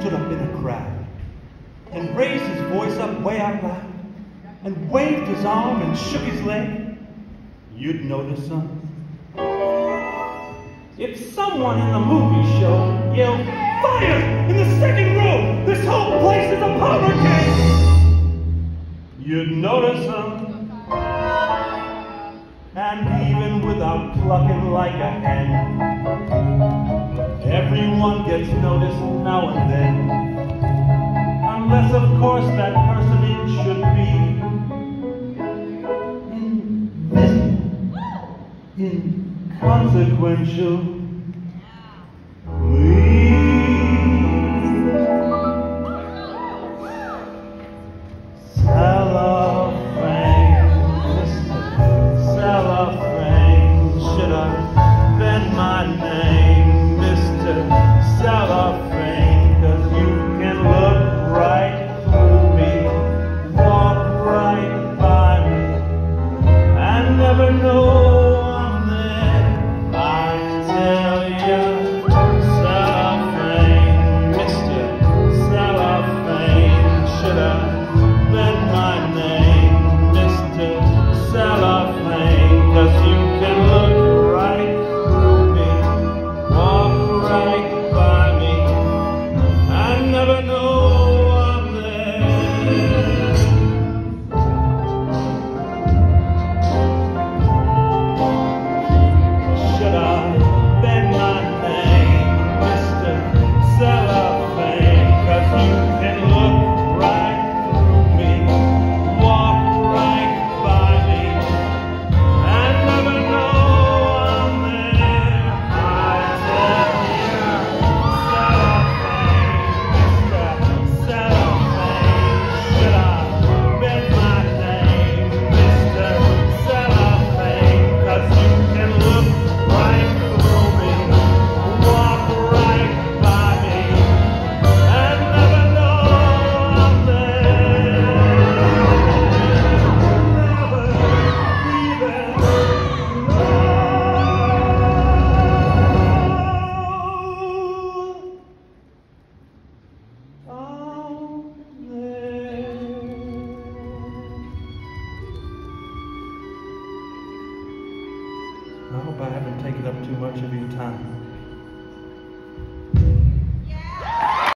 stood up in a crowd and raised his voice up way out loud and waved his arm and shook his leg, you'd notice something. If someone in the movie show yelled, Fire! In the second row! This whole place is a powder keg! You'd notice something. And even without clucking like a hen, gets noticed now and then. Unless, of course, that personage should be inconsequential. I haven't taken up too much of your time.